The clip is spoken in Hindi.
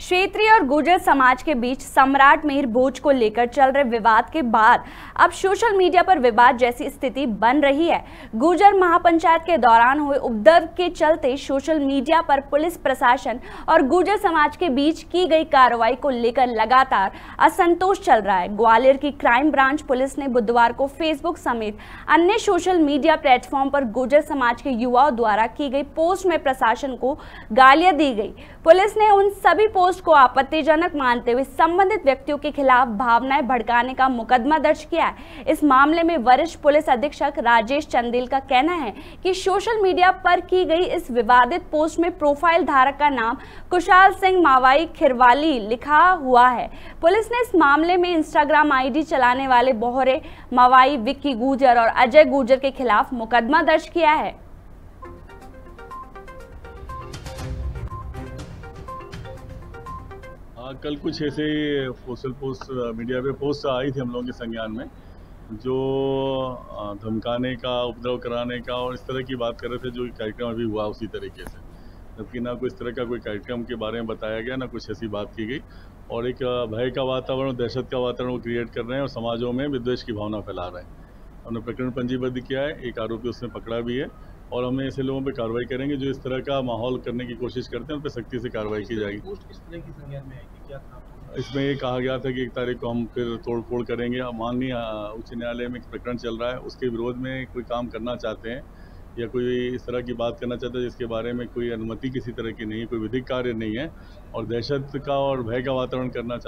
क्षेत्रीय और गुर्जर समाज के बीच सम्राट मेहर भोज को लेकर चल रहे विवाद के बाद अब सोशल मीडिया पर विवाद जैसी स्थिति बन रही है। गुर्जर महापंचायत के दौरान हुए उपद्रव के चलते सोशल मीडिया पर पुलिस प्रशासन और गुर्जर समाज के बीच की गई कार्रवाई को लेकर लगातार असंतोष चल रहा है। ग्वालियर की क्राइम ब्रांच पुलिस ने बुधवार को फेसबुक समेत अन्य सोशल मीडिया प्लेटफॉर्म पर गुर्जर समाज के युवाओं द्वारा की गई पोस्ट में प्रशासन को गालियाँ दी गई। पुलिस ने उन सभी पोस्ट पोस्ट को आपत्तिजनक मानते हुए संबंधित व्यक्तियों के खिलाफ भावनाएँ भड़काने का मुकदमा दर्ज किया है। इस मामले में वरिष्ठ पुलिस अधीक्षक राजेश चंदेल का कहना है कि सोशल मीडिया पर की गई इस विवादित पोस्ट में प्रोफ़ाइल धारक का नाम कुशाल सिंह मावाई खिरवाली लिखा हुआ है। पुलिस ने इस मामले में इंस्टाग्राम आईडी चलाने वाले बोहरे मावाई, विक्की गुजर और अजय गुजर के खिलाफ मुकदमा दर्ज किया है। कल कुछ ऐसे सोशल पोस्ट मीडिया पे पोस्ट आई थी हम लोगों के संज्ञान में, जो धमकाने का, उपद्रव कराने का और इस तरह की बात कर रहे थे, जो कार्यक्रम अभी हुआ उसी तरीके से। जबकि ना कोई इस तरह का कोई कार्यक्रम के बारे में बताया गया, ना कुछ ऐसी बात की गई और एक भय का वातावरण, दहशत का वातावरण वो क्रिएट कर रहे हैं और समाजों में विद्वेश की भावना फैला रहे हैं। हमने प्रकरण पंजीबद्ध किया है, एक आरोपी उसने पकड़ा भी है और हम ऐसे लोगों पे कार्रवाई करेंगे जो इस तरह का माहौल करने की कोशिश करते हैं उन पर सख्ती से कार्रवाई की जाएगी। इसमें ये कहा गया था कि एक तारीख को हम फिर तोड़ फोड़ करेंगे माननीय उच्च न्यायालय में एक प्रकरण चल रहा है उसके विरोध में कोई काम करना चाहते हैं या कोई इस तरह की बात करना चाहता है जिसके बारे में कोई अनुमति किसी तरह की नहीं है कोई विधिक कार्य नहीं है और दहशत का और भय का वातावरण करना